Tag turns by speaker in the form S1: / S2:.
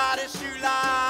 S1: light you lie.